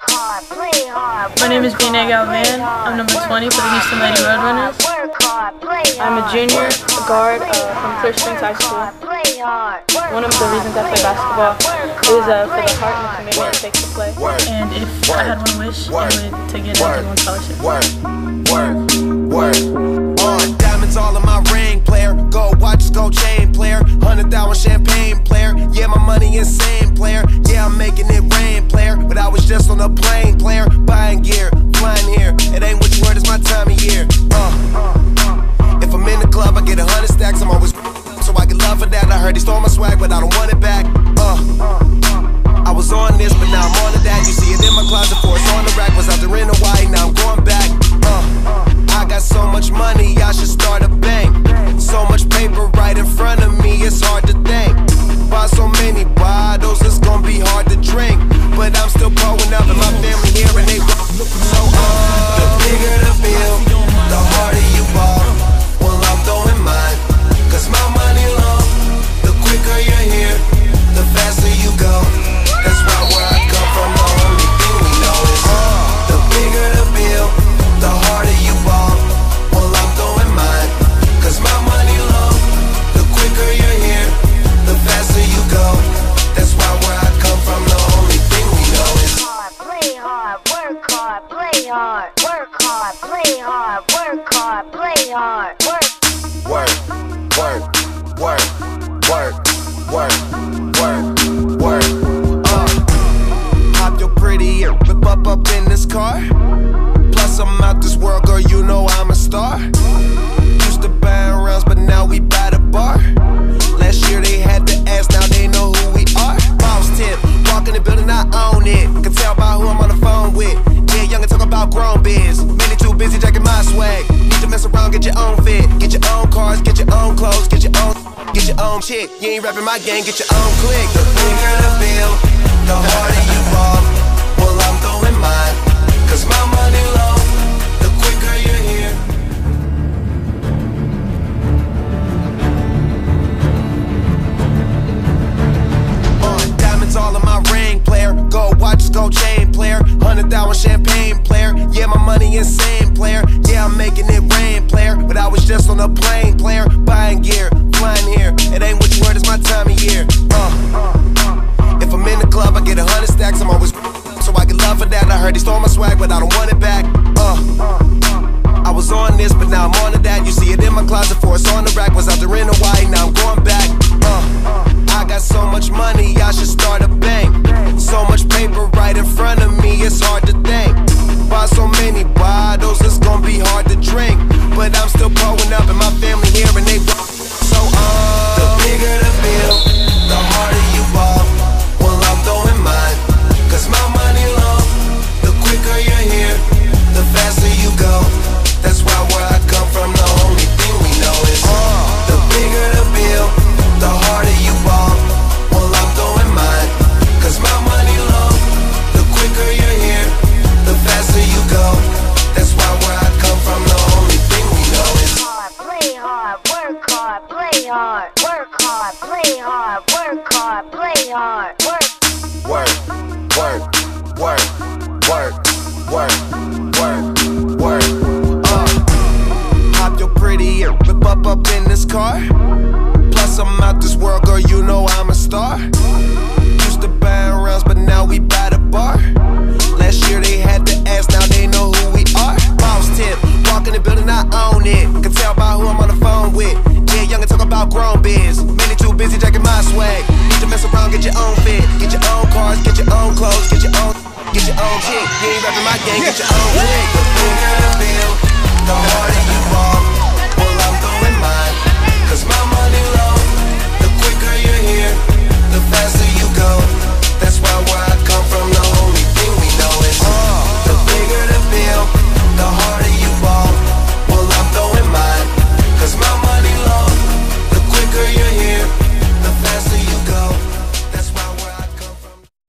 My name is Vianey Galvan. I'm number 20 for the Houston Lady Roadrunners. I'm a junior guard uh, from Clear Springs High School. One of the reasons I play basketball is uh, for the heart and the commitment it takes to play. And if I had one wish, it would to get a one scholarship. Work, work, work. On diamonds all in my ring, player. Gold watches, gold chain, player. Hundred thousand champagne, player. Yeah, my money insane, player. Yeah, I'm making it. But I was just on a plane, player. Buying gear, flying here. It ain't what you heard, it's my time of year. Uh. If I'm in the club, I get a hundred stacks. I'm always so I get love for that. I heard he stole my swag, but I don't want it back. Uh. I was on this, but now I'm on to that. You see it in my closet, for it's on the rack. Was out there in Hawaii, now I'm going back. Uh, I got so much money, I should start a bank. So much paper right in front of me, it's hard clothes, get your own, get your own chick. You ain't rapping my gang, get your own click. The bigger the bill, the harder you ball. Well, I'm throwing mine, cause my money low. The quicker you're here. on. Uh, diamonds all in my ring, player. Gold watches, gold chain, player. Hundred thousand money insane, player. Yeah, I'm making it rain, player. But I was just on a plane, player. Buying gear, flying here. It ain't what you heard, it's my time of year. Uh. If I'm in the club, I get a hundred stacks. I'm always so I get love for that. I heard he stole my swag, but I don't want it back. Uh. I was on this, but now I'm on to that. You see it in my closet, for it's on the rack. Was out there in Hawaii, now I'm going back. Uh, I got so much money, I should start hard, work. work, work, work, work, work, work, work. Uh, hop your pretty and whip up up in this car. Plus I'm out this world, girl. You know I'm a star. Used to buy rounds, but now we buy the bar. Last year they had to ask, now they know who we are. Boss tip, walk in the building, I own it. Can tell by who I'm on the phone with. Yeah, young and talk about grown biz. Many too busy jacking my swag. Mess around, get your own fit. Get your own cars, get your own clothes, get your own, get your own chick. You ain't rapping my gang, get your own click.